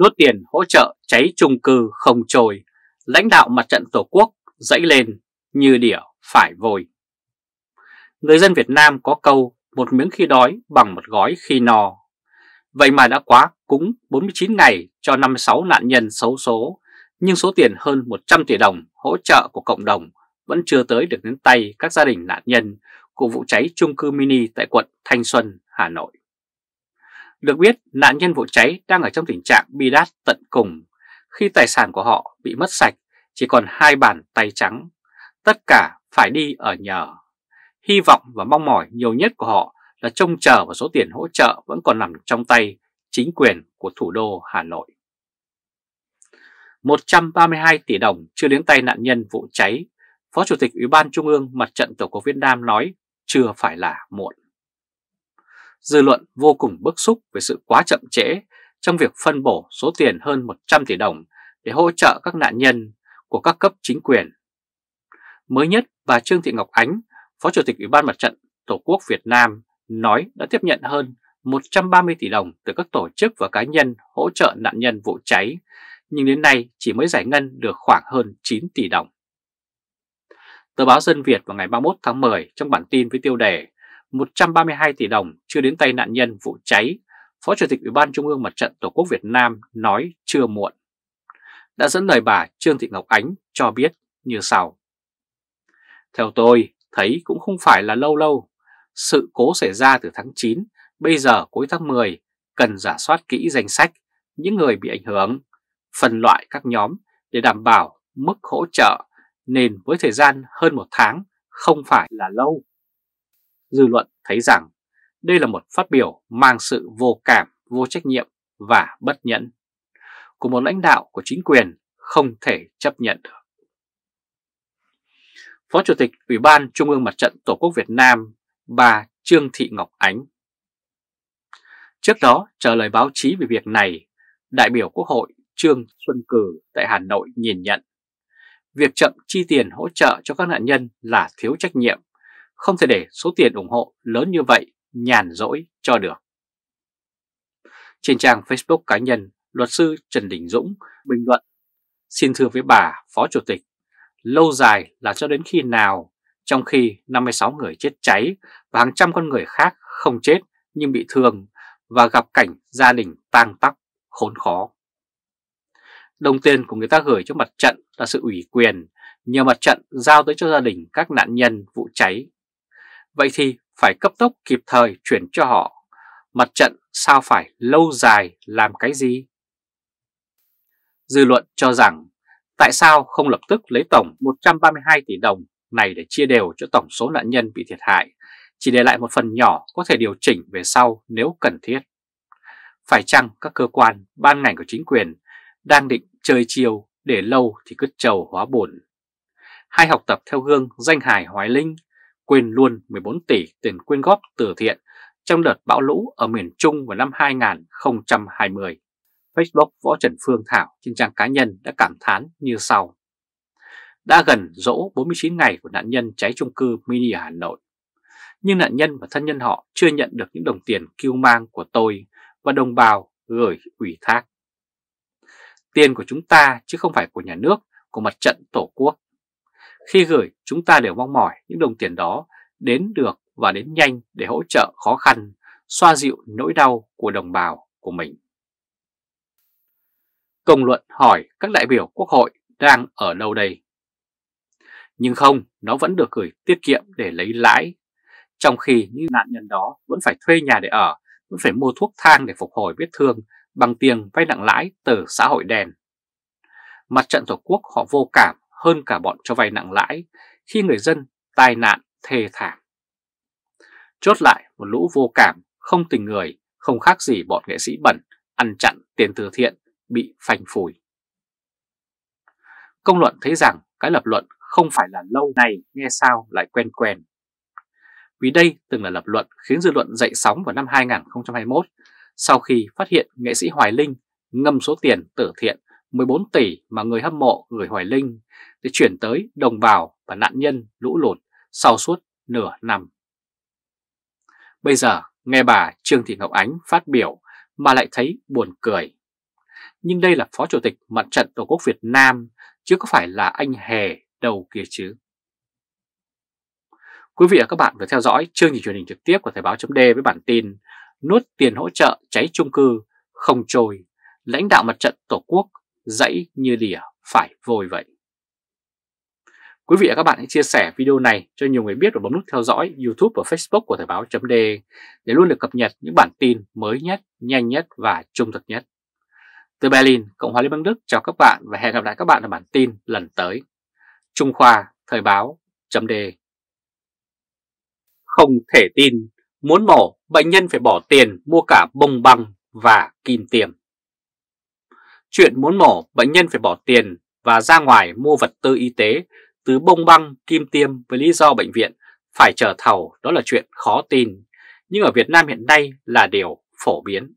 nuốt tiền hỗ trợ cháy chung cư không trồi, lãnh đạo mặt trận Tổ quốc dãy lên như đỉa phải vội. Người dân Việt Nam có câu một miếng khi đói bằng một gói khi no. Vậy mà đã quá cúng 49 ngày cho 56 nạn nhân xấu số, nhưng số tiền hơn 100 tỷ đồng hỗ trợ của cộng đồng vẫn chưa tới được đến tay các gia đình nạn nhân của vụ cháy chung cư mini tại quận Thanh Xuân, Hà Nội. Được biết, nạn nhân vụ cháy đang ở trong tình trạng bi đát tận cùng khi tài sản của họ bị mất sạch, chỉ còn hai bàn tay trắng. Tất cả phải đi ở nhờ. Hy vọng và mong mỏi nhiều nhất của họ là trông chờ vào số tiền hỗ trợ vẫn còn nằm trong tay chính quyền của thủ đô Hà Nội. 132 tỷ đồng chưa đến tay nạn nhân vụ cháy, Phó Chủ tịch Ủy ban Trung ương Mặt trận Tổ quốc Việt Nam nói chưa phải là muộn. Dư luận vô cùng bức xúc về sự quá chậm trễ trong việc phân bổ số tiền hơn 100 tỷ đồng để hỗ trợ các nạn nhân của các cấp chính quyền. Mới nhất, bà Trương Thị Ngọc Ánh, Phó Chủ tịch Ủy ban Mặt trận Tổ quốc Việt Nam nói đã tiếp nhận hơn 130 tỷ đồng từ các tổ chức và cá nhân hỗ trợ nạn nhân vụ cháy, nhưng đến nay chỉ mới giải ngân được khoảng hơn 9 tỷ đồng. Tờ báo Dân Việt vào ngày 31 tháng 10 trong bản tin với tiêu đề 132 tỷ đồng chưa đến tay nạn nhân vụ cháy, Phó Chủ tịch Ủy ban Trung ương Mặt trận Tổ quốc Việt Nam nói chưa muộn. Đã dẫn lời bà Trương Thị Ngọc Ánh cho biết như sau. Theo tôi, thấy cũng không phải là lâu lâu. Sự cố xảy ra từ tháng 9, bây giờ cuối tháng 10, cần giả soát kỹ danh sách những người bị ảnh hưởng, phân loại các nhóm để đảm bảo mức hỗ trợ nên với thời gian hơn một tháng không phải là lâu. Dư luận thấy rằng đây là một phát biểu mang sự vô cảm, vô trách nhiệm và bất nhẫn của một lãnh đạo của chính quyền không thể chấp nhận được. Phó Chủ tịch Ủy ban Trung ương Mặt trận Tổ quốc Việt Nam bà Trương Thị Ngọc Ánh Trước đó, trả lời báo chí về việc này, đại biểu Quốc hội Trương Xuân Cử tại Hà Nội nhìn nhận việc chậm chi tiền hỗ trợ cho các nạn nhân là thiếu trách nhiệm, không thể để số tiền ủng hộ lớn như vậy nhàn rỗi cho được. Trên trang Facebook cá nhân, luật sư Trần Đình Dũng bình luận Xin thưa với bà Phó Chủ tịch, lâu dài là cho đến khi nào, trong khi 56 người chết cháy và hàng trăm con người khác không chết nhưng bị thương và gặp cảnh gia đình tang tóc, khốn khó. Đồng tiền của người ta gửi cho mặt trận là sự ủy quyền, nhờ mặt trận giao tới cho gia đình các nạn nhân vụ cháy. Vậy thì phải cấp tốc kịp thời chuyển cho họ. Mặt trận sao phải lâu dài làm cái gì? Dư luận cho rằng tại sao không lập tức lấy tổng 132 tỷ đồng này để chia đều cho tổng số nạn nhân bị thiệt hại, chỉ để lại một phần nhỏ có thể điều chỉnh về sau nếu cần thiết. Phải chăng các cơ quan, ban ngành của chính quyền đang định chơi chiều để lâu thì cứ trầu hóa buồn. hay học tập theo gương danh hài Hoài Linh, quên luôn 14 tỷ tiền quyên góp từ thiện trong đợt bão lũ ở miền Trung vào năm 2020. Facebook Võ Trần Phương Thảo trên trang cá nhân đã cảm thán như sau. Đã gần dỗ 49 ngày của nạn nhân cháy chung cư mini ở Hà Nội. Nhưng nạn nhân và thân nhân họ chưa nhận được những đồng tiền kêu mang của tôi và đồng bào gửi ủy thác. Tiền của chúng ta chứ không phải của nhà nước, của mặt trận Tổ quốc. Khi gửi, chúng ta đều mong mỏi những đồng tiền đó đến được và đến nhanh để hỗ trợ khó khăn, xoa dịu nỗi đau của đồng bào của mình. Công luận hỏi các đại biểu quốc hội đang ở đâu đây? Nhưng không, nó vẫn được gửi tiết kiệm để lấy lãi, trong khi những nạn nhân đó vẫn phải thuê nhà để ở, vẫn phải mua thuốc thang để phục hồi vết thương bằng tiền vay nặng lãi từ xã hội đen. Mặt trận Tổ quốc họ vô cảm hơn cả bọn cho vay nặng lãi khi người dân tai nạn thê thảm. Chốt lại một lũ vô cảm, không tình người, không khác gì bọn nghệ sĩ bẩn, ăn chặn tiền từ thiện, bị phanh phùi. Công luận thấy rằng cái lập luận không phải là lâu nay nghe sao lại quen quen. Vì đây từng là lập luận khiến dư luận dậy sóng vào năm 2021 sau khi phát hiện nghệ sĩ Hoài Linh ngâm số tiền tử thiện 14 tỷ mà người hâm mộ gửi Hoài Linh để chuyển tới đồng bào và nạn nhân lũ lụt sau suốt nửa năm. Bây giờ nghe bà Trương Thị Ngọc Ánh phát biểu mà lại thấy buồn cười. nhưng đây là Phó Chủ tịch Mặt trận Tổ quốc Việt Nam, chứ có phải là anh hề đâu kia chứ. Quý vị và các bạn vừa theo dõi chương trình truyền hình trực tiếp của Thời báo .d với bản tin Nuốt tiền hỗ trợ cháy chung cư không trôi, lãnh đạo mặt trận Tổ quốc dãy như đỉa phải vôi vậy. Quý vị và các bạn hãy chia sẻ video này cho nhiều người biết và bấm nút theo dõi YouTube và Facebook của Thời báo .d để luôn được cập nhật những bản tin mới nhất, nhanh nhất và trung thực nhất. Từ Berlin, Cộng hòa Liên bang Đức chào các bạn và hẹn gặp lại các bạn ở bản tin lần tới. Trung Khoa, Thời báo, chấm đề. Không thể tin, muốn mổ, bệnh nhân phải bỏ tiền mua cả bông băng và kim tiêm. Chuyện muốn mổ, bệnh nhân phải bỏ tiền và ra ngoài mua vật tư y tế từ bông băng, kim tiêm với lý do bệnh viện phải chờ thầu đó là chuyện khó tin, nhưng ở Việt Nam hiện nay là điều phổ biến.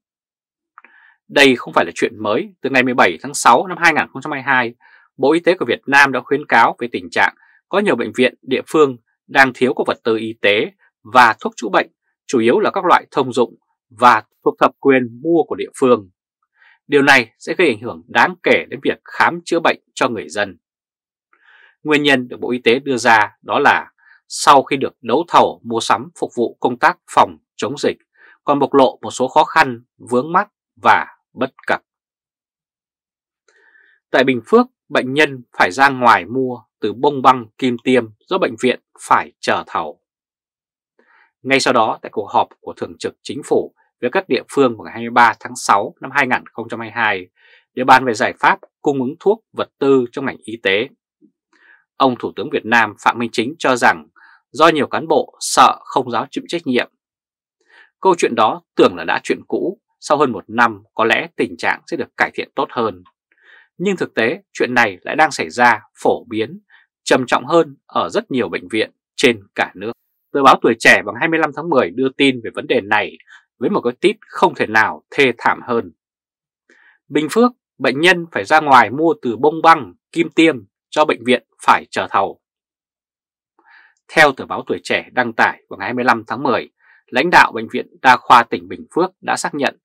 Đây không phải là chuyện mới, từ ngày 17 tháng 6 năm 2022, Bộ Y tế của Việt Nam đã khuyến cáo về tình trạng có nhiều bệnh viện địa phương đang thiếu các vật tư y tế và thuốc chữa bệnh, chủ yếu là các loại thông dụng và thuộc thập quyền mua của địa phương. Điều này sẽ gây ảnh hưởng đáng kể đến việc khám chữa bệnh cho người dân. Nguyên nhân được Bộ Y tế đưa ra đó là sau khi được đấu thầu mua sắm phục vụ công tác phòng chống dịch, còn bộc lộ một số khó khăn, vướng mắt và bất cập. Tại Bình Phước, bệnh nhân phải ra ngoài mua từ bông băng kim tiêm do bệnh viện phải chờ thầu. Ngay sau đó, tại cuộc họp của Thường trực Chính phủ với các địa phương vào ngày 23 tháng 6 năm 2022 để bàn về giải pháp cung ứng thuốc vật tư trong ngành y tế. Ông Thủ tướng Việt Nam Phạm Minh Chính cho rằng do nhiều cán bộ sợ không giáo chịu trách nhiệm. Câu chuyện đó tưởng là đã chuyện cũ, sau hơn một năm có lẽ tình trạng sẽ được cải thiện tốt hơn. Nhưng thực tế chuyện này lại đang xảy ra phổ biến, trầm trọng hơn ở rất nhiều bệnh viện trên cả nước. Tờ báo Tuổi Trẻ vào 25 tháng 10 đưa tin về vấn đề này với một cái tít không thể nào thê thảm hơn. Bình Phước, bệnh nhân phải ra ngoài mua từ bông băng, kim tiêm cho bệnh viện phải chờ thầu. Theo tờ báo Tuổi Trẻ đăng tải vào ngày 25 tháng 10, lãnh đạo Bệnh viện Đa khoa tỉnh Bình Phước đã xác nhận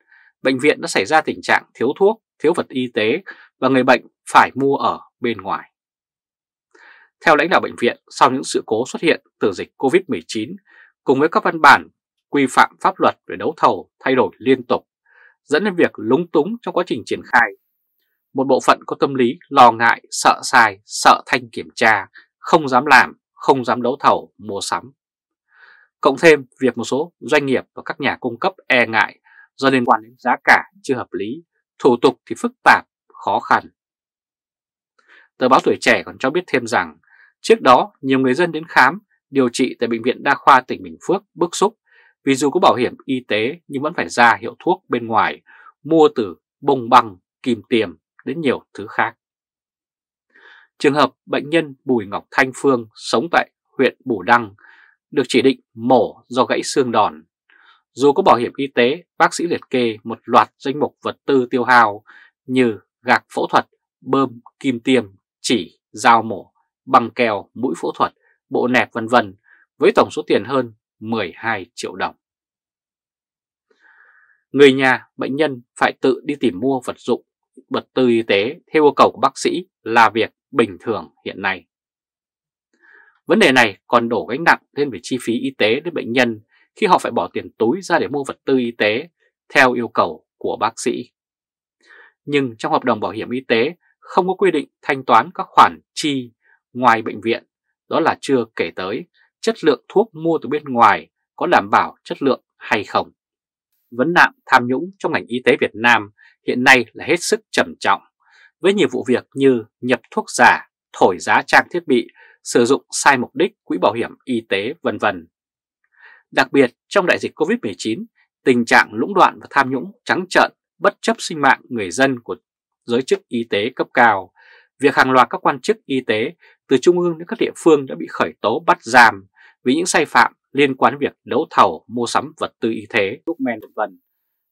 bệnh viện đã xảy ra tình trạng thiếu thuốc, thiếu vật y tế và người bệnh phải mua ở bên ngoài. Theo lãnh đạo bệnh viện, sau những sự cố xuất hiện từ dịch COVID-19 cùng với các văn bản quy phạm pháp luật về đấu thầu thay đổi liên tục, dẫn đến việc lúng túng trong quá trình triển khai. Một bộ phận có tâm lý lo ngại, sợ sai, sợ thanh kiểm tra, không dám làm, không dám đấu thầu, mua sắm. Cộng thêm việc một số doanh nghiệp và các nhà cung cấp e ngại do liên quan đến giá cả chưa hợp lý, thủ tục thì phức tạp, khó khăn. Tờ báo Tuổi Trẻ còn cho biết thêm rằng, trước đó nhiều người dân đến khám, điều trị tại Bệnh viện Đa khoa tỉnh Bình Phước bức xúc vì dù có bảo hiểm y tế nhưng vẫn phải ra hiệu thuốc bên ngoài, mua từ bông băng, kim tiềm đến nhiều thứ khác. Trường hợp bệnh nhân Bùi Ngọc Thanh Phương sống tại huyện Bù Đăng được chỉ định mổ do gãy xương đòn. Dù có bảo hiểm y tế, bác sĩ liệt kê một loạt danh mục vật tư tiêu hao như gạc phẫu thuật, bơm, kim tiêm, chỉ, dao mổ, băng keo, mũi phẫu thuật, bộ nẹp vân vân với tổng số tiền hơn 12 triệu đồng. Người nhà bệnh nhân phải tự đi tìm mua vật dụng, vật tư y tế theo yêu cầu của bác sĩ là việc bình thường hiện nay. Vấn đề này còn đổ gánh nặng lên về chi phí y tế đến bệnh nhân khi họ phải bỏ tiền túi ra để mua vật tư y tế theo yêu cầu của bác sĩ. Nhưng trong hợp đồng bảo hiểm y tế không có quy định thanh toán các khoản chi ngoài bệnh viện, đó là chưa kể tới chất lượng thuốc mua từ bên ngoài có đảm bảo chất lượng hay không. Vấn nạn tham nhũng trong ngành y tế Việt Nam hiện nay là hết sức trầm trọng, với nhiều vụ việc như nhập thuốc giả, thổi giá trang thiết bị, sử dụng sai mục đích quỹ bảo hiểm y tế vân vân. Đặc biệt trong đại dịch Covid-19, tình trạng lũng đoạn và tham nhũng trắng trợn bất chấp sinh mạng người dân của giới chức y tế cấp cao, việc hàng loạt các quan chức y tế từ trung ương đến các địa phương đã bị khởi tố bắt giam vì những sai phạm liên quan đến việc đấu thầu mua sắm vật tư y tế, thuốc men vân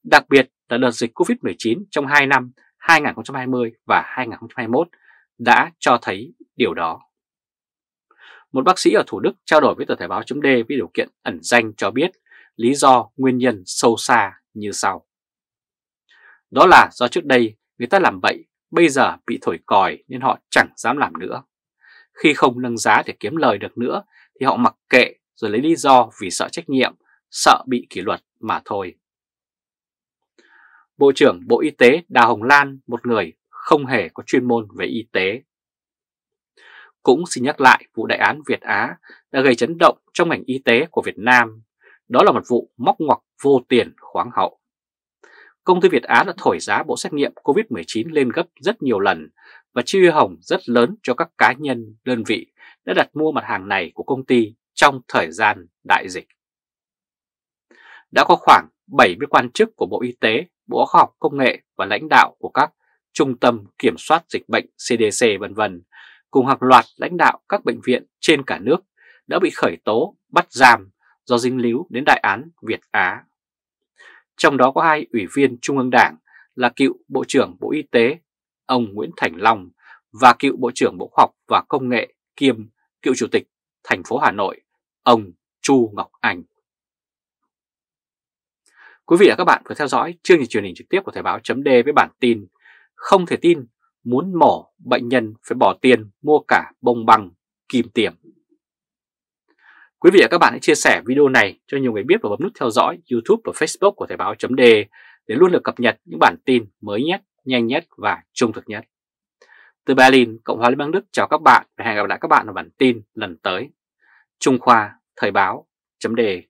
Đặc biệt là đợt dịch Covid-19 trong 2 năm 2020 và 2021 đã cho thấy điều đó. Một bác sĩ ở Thủ Đức trao đổi với tờ Thể báo chấm với điều kiện ẩn danh cho biết lý do nguyên nhân sâu xa như sau. Đó là do trước đây người ta làm bậy, bây giờ bị thổi còi nên họ chẳng dám làm nữa. Khi không nâng giá để kiếm lời được nữa thì họ mặc kệ rồi lấy lý do vì sợ trách nhiệm, sợ bị kỷ luật mà thôi. Bộ trưởng Bộ Y tế Đào Hồng Lan, một người không hề có chuyên môn về y tế. Cũng xin nhắc lại vụ đại án Việt Á đã gây chấn động trong ngành y tế của Việt Nam. Đó là một vụ móc ngoặc vô tiền khoáng hậu. Công ty Việt Á đã thổi giá bộ xét nghiệm COVID-19 lên gấp rất nhiều lần và chi hồng rất lớn cho các cá nhân, đơn vị đã đặt mua mặt hàng này của công ty trong thời gian đại dịch. Đã có khoảng 70 quan chức của Bộ Y tế, Bộ Khoa học Công nghệ và lãnh đạo của các Trung tâm Kiểm soát Dịch bệnh CDC vân vân cùng hàng loạt lãnh đạo các bệnh viện trên cả nước đã bị khởi tố, bắt giam do dính líu đến đại án Việt Á. Trong đó có hai ủy viên Trung ương Đảng là cựu Bộ trưởng Bộ Y tế ông Nguyễn Thành Long và cựu Bộ trưởng Bộ Khoa học và Công nghệ kiêm cựu Chủ tịch thành phố Hà Nội ông Chu Ngọc Anh. Quý vị và các bạn vừa theo dõi chương trình truyền hình trực tiếp của Thời báo chấm với bản tin Không thể tin, muốn mổ bệnh nhân phải bỏ tiền mua cả bông băng, kim tiềm. Quý vị và các bạn hãy chia sẻ video này cho nhiều người biết và bấm nút theo dõi YouTube và Facebook của Thời báo chấm để luôn được cập nhật những bản tin mới nhất, nhanh nhất và trung thực nhất. Từ Berlin, Cộng hòa Liên bang Đức chào các bạn và hẹn gặp lại các bạn ở bản tin lần tới. Trung Khoa, Thời báo, chấm đề